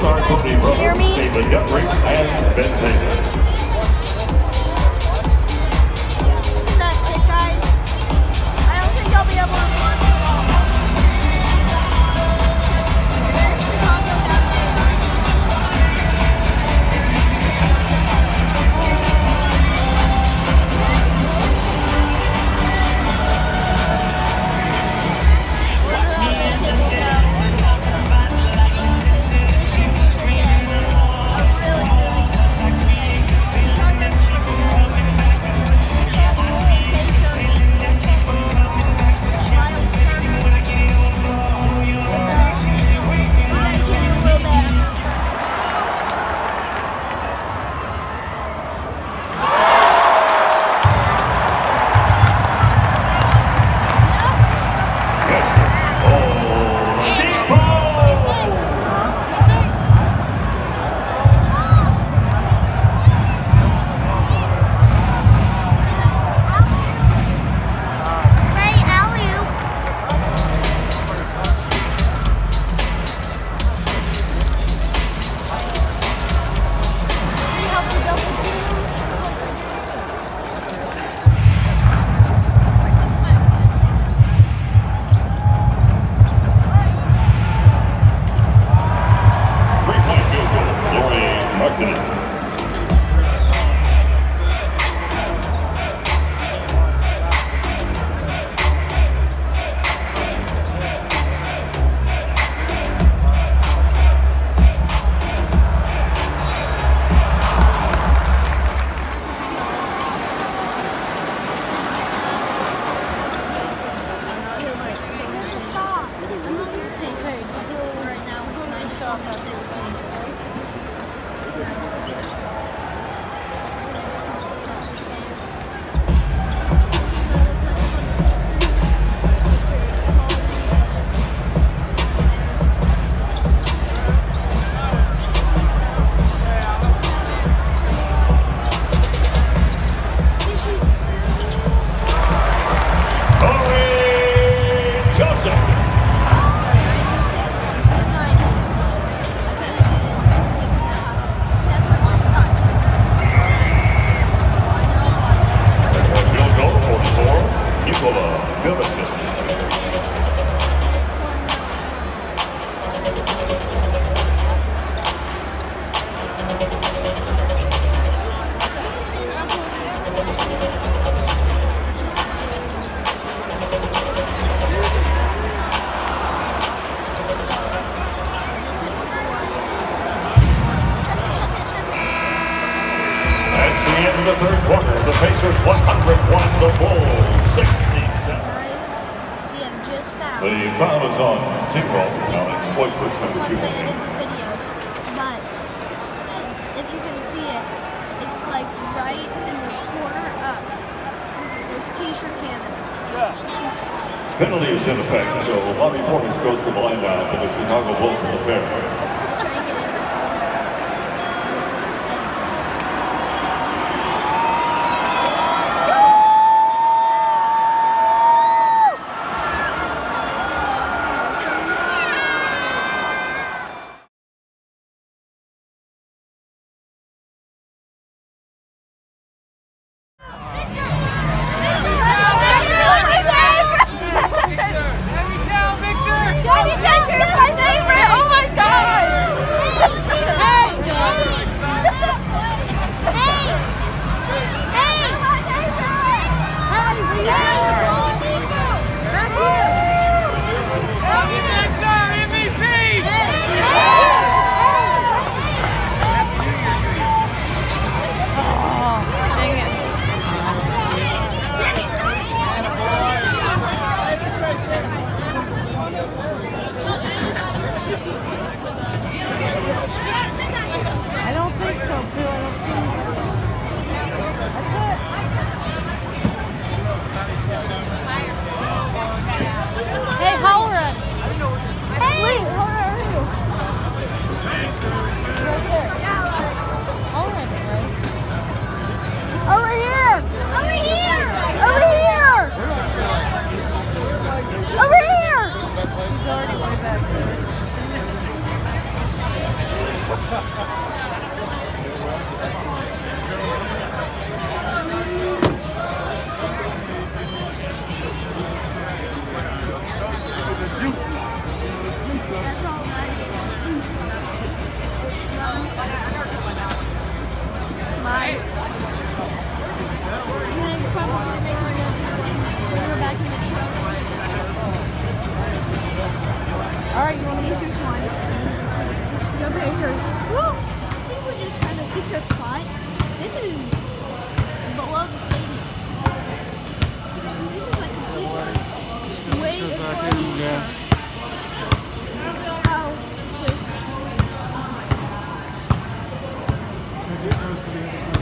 start Tony Rose, David Guthrie, and Ben Taylor. Now end of the third quarter. The Pacers 101, the Bulls 67. The foul is on Seagull. Now exploit push number Once two. I edit the video, but if you can see it, it's like right in the corner up. There's t-shirt cannons. Penalty is in effect, so Bobby Portis goes to the line now for the Chicago Bulls to the pair. spot. This is below the stadium. This is like completely way back in, yeah. Uh, I'll just. Oh